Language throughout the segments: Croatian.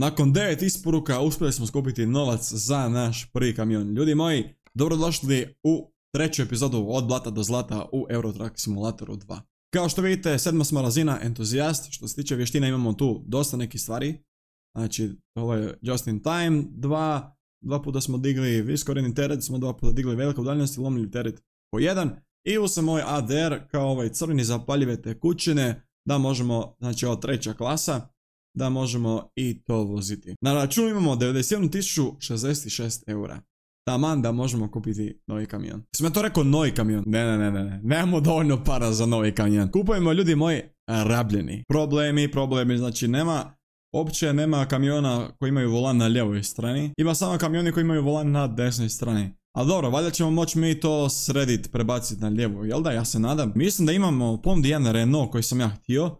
Nakon 9 isporuka uspjeli smo skupiti novac za naš prvi kamion. Ljudi moji, dobrodošli u treću epizodu od blata do zlata u Eurotrack Simulatoru 2. Kao što vidite, sedma smo razina entuzijast. Što se tiče vještina imamo tu dosta nekih stvari. Znači, ovo je just in time, dva, dva puta smo digli viskorini teret, smo dva puta digli veliku udaljenost i lomili teret po jedan. I u sam moj ADR kao ovaj crveni zapaljive tekućine da možemo, znači ova treća klasa, da možemo i to voziti. Na računu imamo 91.066 eura. Taman da možemo kupiti novi kamion. Sam ja to rekao novi kamion? Ne, ne, ne, ne, ne. Nemamo dovoljno para za novi kamion. Kupujemo ljudi moji rabljeni. Problemi, problemi, znači nema Uopće nema kamiona koji imaju volan na ljevoj strani. Ima samo kamioni koji imaju volan na desnoj strani. Ali dobro, valjda ćemo moći mi to sredit, prebaciti na lijevu, jel da? Ja se nadam. Mislim da imamo pomdi jedan Renault koji sam ja htio,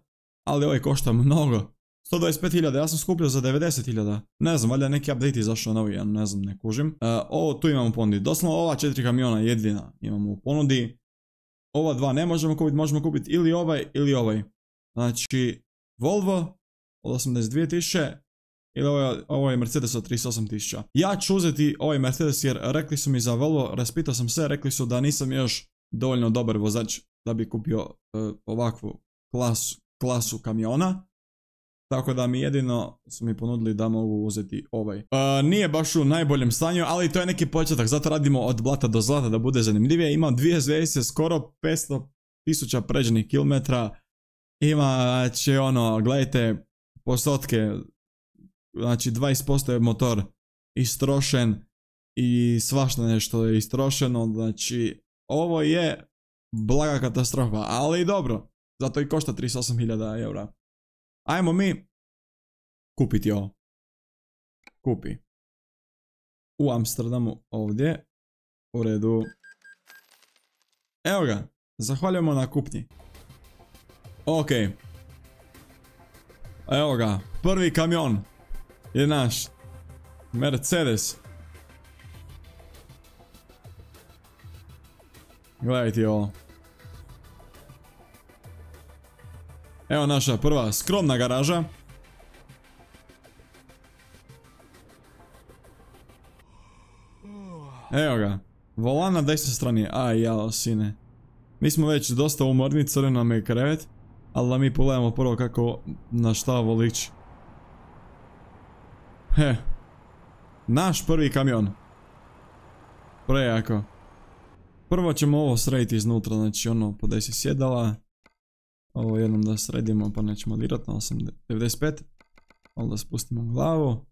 ali ovaj košta mnogo. 125.000, ja sam skupio za 90.000. Ne znam, valjda neki update izašao novi, ja ne znam, ne kužim. Uh, ovo tu imamo ponudi. Doslovno ova četiri kamiona jedina imamo u ponudi. Ova dva ne možemo kupiti, možemo kupiti ili ovaj ili ovaj. Znači, Volvo od 82.000 ili ovo je, ovo je Mercedes od 38.000. Ja ću uzeti ovaj Mercedes jer rekli su mi za Volvo, raspitao sam se, rekli su da nisam još dovoljno dobar vozač da bi kupio uh, ovakvu klasu kamiona. Tako da mi jedino su mi ponudili da mogu uzeti ovaj. Uh, nije baš u najboljem stanju, ali to je neki početak, zato radimo od blata do zlata da bude zanimljivije. Imam dvije zvijezde, skoro 500 tisuća pređenih kilometra. Ima, znači ono, gledajte, postotke, znači 20% je motor istrošen i svašta nešto je istrošeno, znači ovo je blaga katastrofa, ali dobro, zato i košta 38.000 eura. Ajmo mi kupiti ovo. Kupi. U Amsterdamu ovdje. U redu. Evo ga. Zahvaljujemo na kupnji. Ok. Evo ga. Prvi kamion. Je naš. Mercedes. Gledajte ovo. Evo naša prva skromna garaža. Evo ga. Volan na desnoj strani. Aj, jao, sine. Mi smo već dosta umorni, crveno nam je krevet. Ali da mi pogledamo prvo kako na šta ovo liči. He. Naš prvi kamion. Prejako. Prvo ćemo ovo srediti iznutra, znači ono po 10 sjedala. Ovo jednom da sredimo pa nećemo dirat na 95. Ovo da spustimo glavu.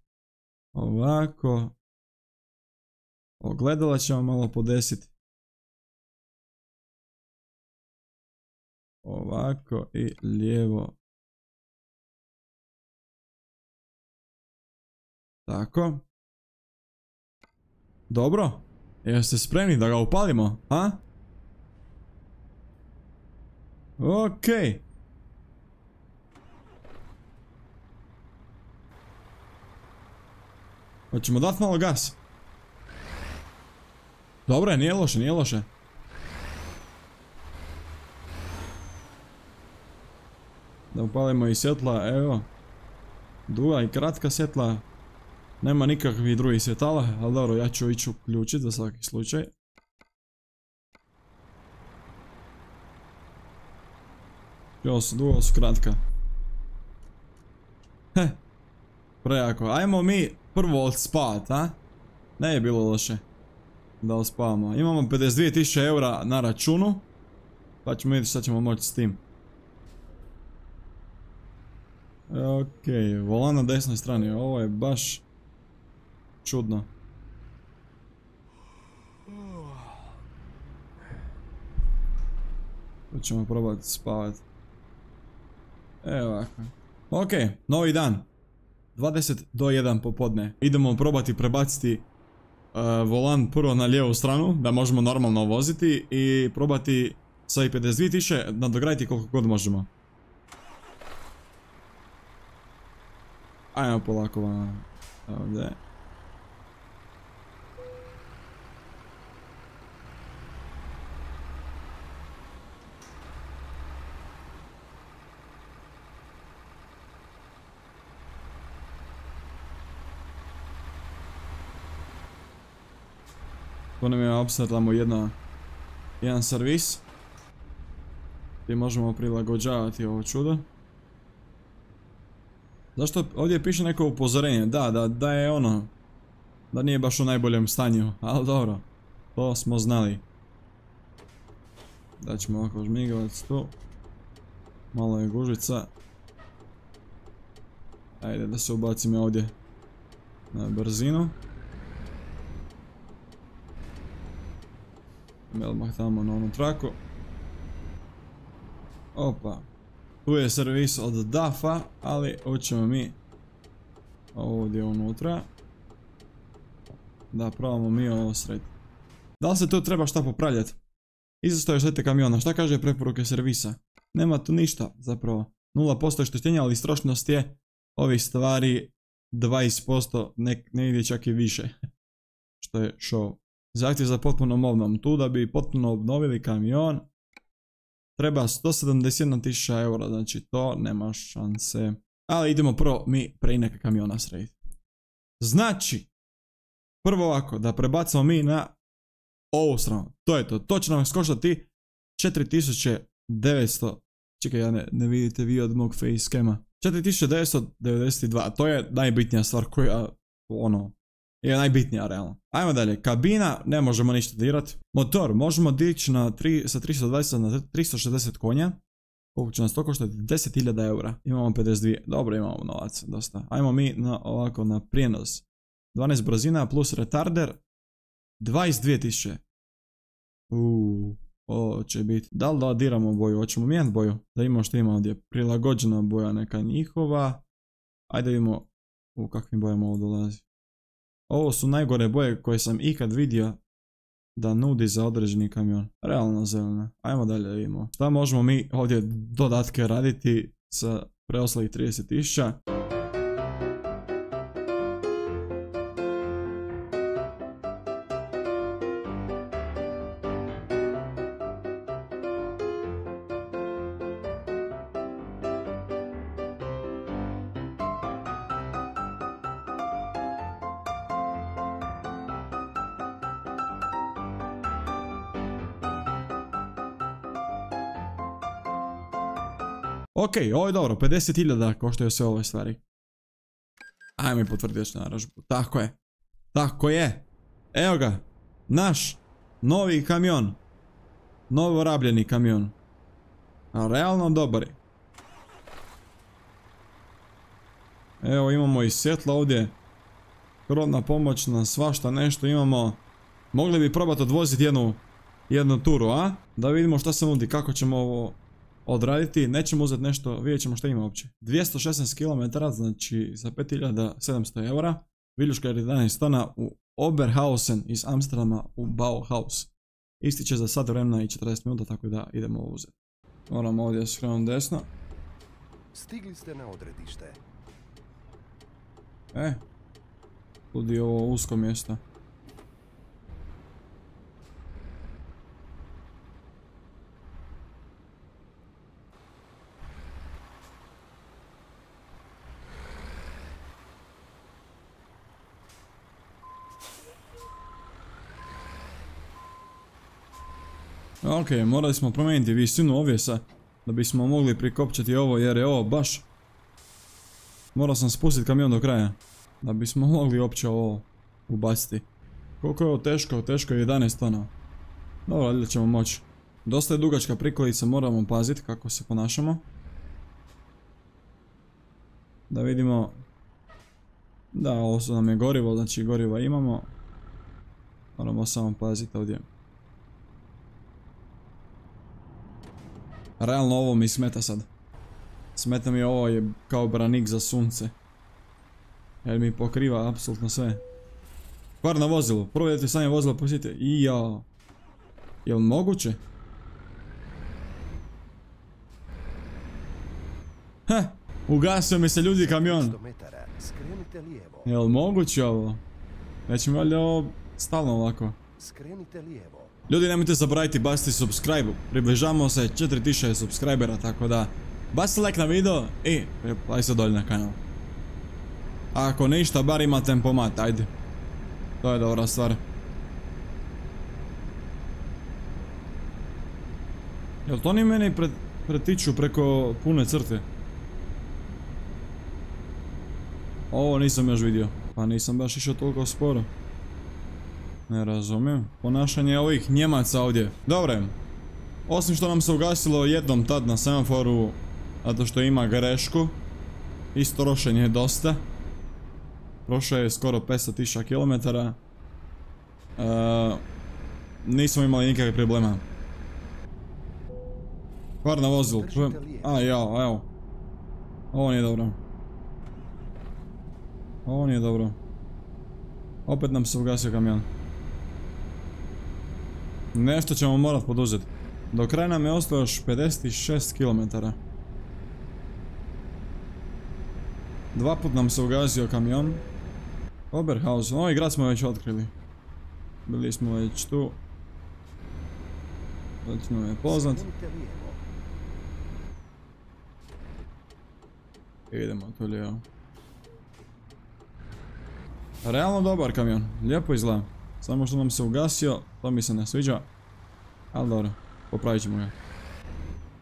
Ovako. Ogledala ćemo malo podesiti. Ovako i lijevo. Tako. Dobro. Jeste spremni da ga upalimo, a? Okej. Hoćemo dat malo gas. Dobro je, nije loše, nije loše. Da upalimo i svjetla, evo. Duga i kratka svjetla. Nema nikakvih drugih svjetala, ali dobro, ja ću ići uključiti za svaki slučaj. Jo su dugo su kratka. Heh. Prejako. Ajmo mi prvo odspavat, a? Ne je bilo loše. Da ospavamo. Imamo 52.000 eura na računu. Pa ćemo vidjeti šta ćemo moći s tim. Ok, volan na desnoj strani. Ovo je baš čudno. Pa ćemo probati spavati. Evo ovako. Ok, novi dan. 20 do 1 popodne. Idemo probati prebaciti uh, volan prvo na lijevu stranu, da možemo normalno voziti i probati sa i 52.000 nadograditi koliko god možemo. Ajmo polako vam ovdje. Tu nam je opsadlamo jedna, jedan servis. Gdje možemo prilagođavati ovo čudo. Zašto ovdje piše neko upozorenje? Da, da, da je ono... Da nije baš u najboljem stanju, ali dobro. To smo znali. Daćemo ovako žmigavac tu. Malo je gužica. Ajde da se ubacimo ovdje na brzinu. Odmah tamo na onu traku. Opa. Tu je servis od DAF-a, ali hoćemo mi ovdje unutra. Da probamo mi ovo sred. Da li se tu treba šta popravljati? Izostaje štete kamiona. Šta kaže preporuke servisa? Nema tu ništa zapravo. 0% štećenja, ali strošnost je ovih stvari 20%, nek, ne ide čak i više. Što je show. Zahtjev za potpunom obnovom. Tu da bi potpuno obnovili kamion treba 171.000 eura, znači to nema šanse. Ali idemo prvo mi preinaka kamiona srediti. Znači, prvo ovako, da prebacamo mi na ovu stranu. To je to. To će nam skoštati 4900. Čekaj, ja ne, ne vidite vi od mog facecama. 4992. To je najbitnija stvar koja, ono, je najbitnija realno. Ajmo dalje, kabina, ne možemo ništa dirati. Motor, možemo dići na 3, sa 320 na 360 konja. Koliko će nas to koštati? 10.000 eura. Imamo 52. Dobro, imamo novac, dosta. Ajmo mi na, ovako na prijenos. 12 brzina plus retarder. 22.000. Uuu, ovo će biti. Da li da diramo boju? Hoćemo mijenjati boju? Da imamo što ima ovdje. Prilagođena boja neka njihova. Ajde vidimo u kakvim bojama ovo dolazi. Ovo su najgore boje koje sam ikad vidio da nudi za određeni kamion. Realno zelena. Ajmo dalje vidimo. Šta možemo mi ovdje dodatke raditi sa preostalih 30.000? Ok, ovo je dobro, 50.000 koštaju sve ove stvari. Ajme potvrditi naražbu, tako je. Tako je. Evo ga, naš novi kamion. Novo rabljeni kamion. A realno dobar je. Evo imamo i svjetlo ovdje. Krodna pomoć na svašta nešto imamo. Mogli bi probati odvoziti jednu, jednu turu, a? Da vidimo šta se nudi, kako ćemo ovo odraditi, nećemo uzeti nešto, vidjet ćemo što ima uopće. 216 km, znači za 5700 eura, viljuška je 11 tona u Oberhausen iz Amsterdama u Bauhaus. Ističe za sat vremena i 40 minuta, tako da idemo uzeti. Moramo ovdje skrenuti desno. Stigli ste na odredište. E, je ovo usko mjesto. Ok, morali smo promijeniti visinu ovjesa da bismo mogli prikopčati ovo jer je ovo baš... Morao sam spustiti kamion do kraja da bismo mogli uopće ovo ubaciti. Koliko je ovo teško? Teško je 11 tona. Dobro, ali ćemo moći. Dosta je dugačka prikolica, moramo paziti kako se ponašamo. Da vidimo... Da, ovo su nam je gorivo, znači goriva imamo. Moramo samo paziti ovdje. Realno ovo mi smeta sad. Smeta mi ovo je kao branik za sunce. Jer mi pokriva apsolutno sve. Kvar na vozilu. Provjerite sanje vozilo, posjetite. I ja. Jel moguće? Ha! Ugasio mi se ljudi kamion. Jel moguće ovo? Već mi valjda ovo stalno ovako. Skrenite lijevo. Ljudi nemojte zaboraviti basti subscribe. Približamo se 4000 subscribera, tako da basti like na video i pripaj se dolje na kanal. Ako ništa, bar ima tempomat, ajde. To je dobra stvar. Jel to oni meni pretiču preko pune crte? Ovo nisam još vidio. Pa nisam baš išao toliko sporo. Ne razumijem. Ponašanje ovih Njemaca ovdje. Dobro. Osim što nam se ugasilo jednom tad na semaforu, zato što ima grešku. Isto rošenje je dosta. Prošao je skoro 500.000 km. nismo imali nikakve problema. Kvar na vozilu. A, jao, evo. Ovo nije dobro. Ovo nije dobro. Opet nam se ugasio kamion. Nešto ćemo morat poduzeti. Do kraja nam je ostalo još 56 km. Dva put nam se ugasio kamion. Oberhausen, ovaj grad smo već otkrili. Bili smo već tu. Točno je poznat. Idemo tu lijevo. Realno dobar kamion, lijepo izgleda. Samo što nam se ugasio, to mi se ne sviđa. Ali dobro, popravit ćemo ga.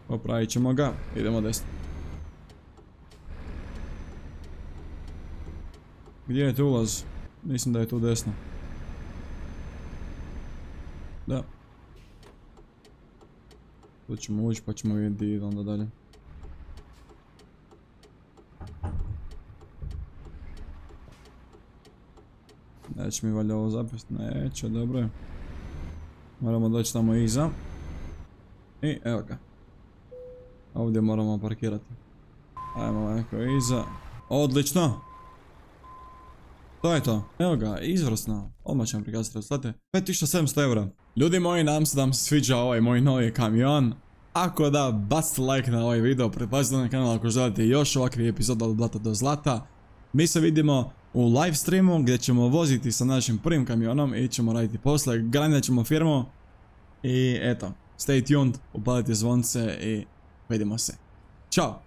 Popravit ćemo ga, idemo desno. Gdje je tu ulaz? Mislim da je tu desno. Da. Tu ćemo ući pa ćemo vidjeti onda dalje. Neće mi valjda ovo zapesti, neće, dobro je. Moramo doći tamo iza. I evo ga. Ovdje moramo parkirati. Ajmo neko iza. Odlično! To je to. Evo ga, izvrsno. Odmah ćemo prikazati rezultate. 5700 eura. Ljudi moji, nam se da vam se sviđa ovaj moj novi kamion. Ako da, bacite like na ovaj video, pretplatite na kanal ako želite još ovakvih epizoda od blata do zlata. Mi se vidimo u live streamu gdje ćemo voziti sa našim prvim kamionom i ćemo raditi posle, granit ćemo firmu i eto, stay tuned, upalite zvonce i vidimo se. Ćao!